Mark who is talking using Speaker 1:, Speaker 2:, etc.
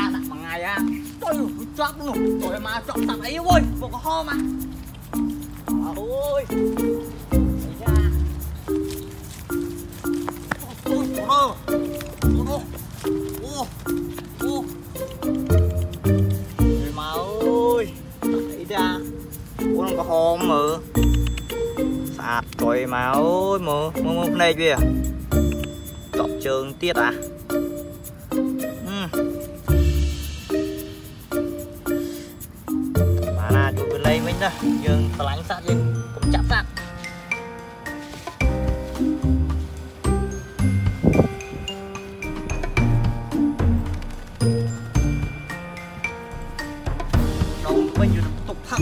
Speaker 1: ra đặt bằng ngày á. Ôi chót luôn. Rồi mà chọn tập ấy ơi Bộ có ho mà. Ôi ra Ôi Ôi Ôi Ôi Ôi mà ơi. Đấy ra nó có ho mà? Sạt rồi mà ơi mơ Mơ mơ này kìa. Chọn trường tiết à. យើងឆ្លាញ់សត្វយើងកុំចាក់សត្វដងវិញយើងទុកផឹក